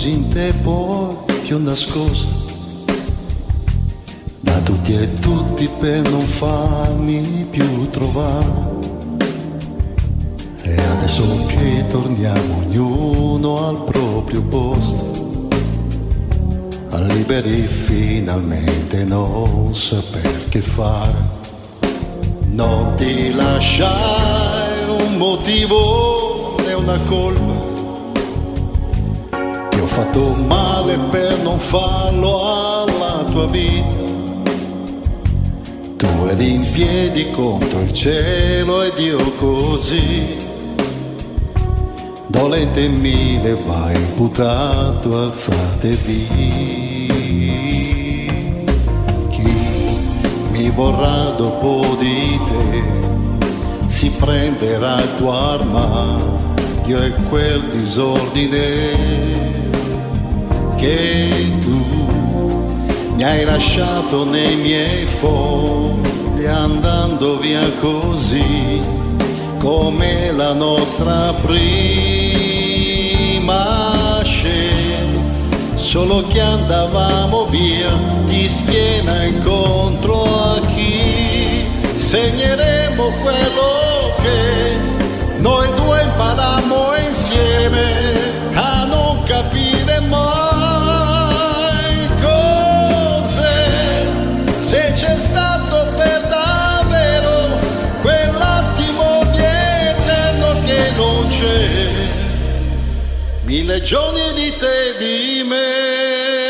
spinte e poi ti ho nascosto. Da tutti e tutti per non farmi più trovare. E adesso che torniamo ognuno al proprio posto, liberi finalmente non saper che fare, non ti lasciai un motivo né una colpa fatto male per non farlo alla tua vita. Tu eri in piedi contro il cielo ed io così. Dolente mille vai imputato, alzate via. Chi mi vorrà dopo di te si prenderà il tuo armadio e quel disordine che tu mi hai lasciato nei miei fogli andando via così come la nostra prima scena. Solo che andavamo via di schiena incontro a chi segneremo quello che noi due mille giorni di te e di me.